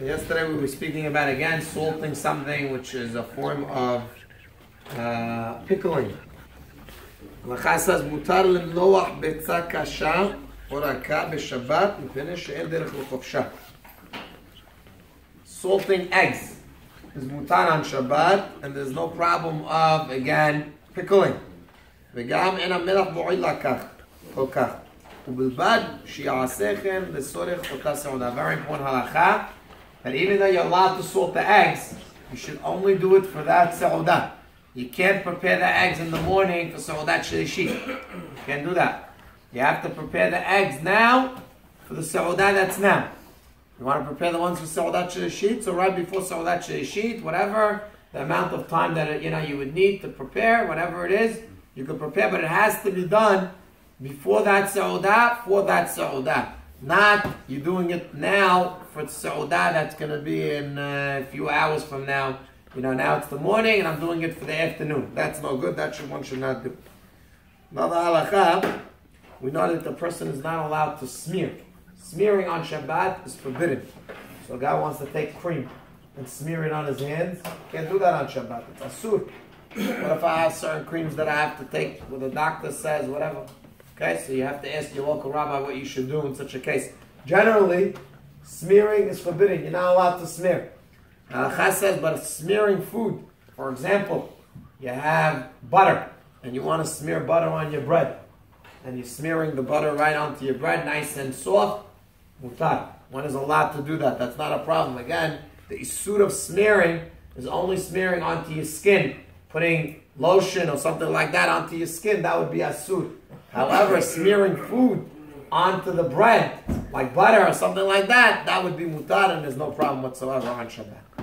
Yesterday we were speaking about again salting something, which is a form of uh, pickling. הלכה says, מותר למלוח ביצה קשה או רכה בשבת מפני שאין דרך לכובשה. Salting eggs is mutar on Shabbat, and there's no problem of, again, pickling. וגם אין המלח מועיל לכך, כל כך. ובלבד שיעשה כן לצורך אותה סעודה. Very important הלכה that even though you're allowed to salt the eggs, you should only do it for that seudah. You can't prepare the eggs in the morning for seudat shlishit. You can't do that. You have to prepare the eggs now for the seudah that's now. You want to prepare the ones for seudat shlishit, so right before seudat shlishit, whatever the amount of time that you know you would need to prepare, whatever it is, you can prepare, but it has to be done before that seudah, for that seudah. Not you're doing it now for seudah that's going to be in uh, a few hours from now. You know, now it's the morning and I'm doing it for the afternoon. That's no good. That should, one should not do. Another halacha, we know that the person is not allowed to smear. Smearing on Shabbat is forbidden. So a guy wants to take cream and smear it on his hands. Can't do that on Shabbat. It's asur. What if I have certain creams that I have to take, what the doctor says, whatever? Okay, so you have to ask your local rabbi what you should do in such a case. Generally, smearing is forbidden. You're not allowed to smear. Halakha says, but smearing food, for example, you have butter and you want to smear butter on your bread, and you're smearing the butter right onto your bread, nice and soft. Mutar. One is allowed to do that. That's not a problem. Again, the isur of smearing is only smearing onto your skin, putting lotion or something like that onto your skin. That would be asur. However, smearing food onto the bread, like butter or something like that, that would be mutar and there's no problem whatsoever on Shabbat.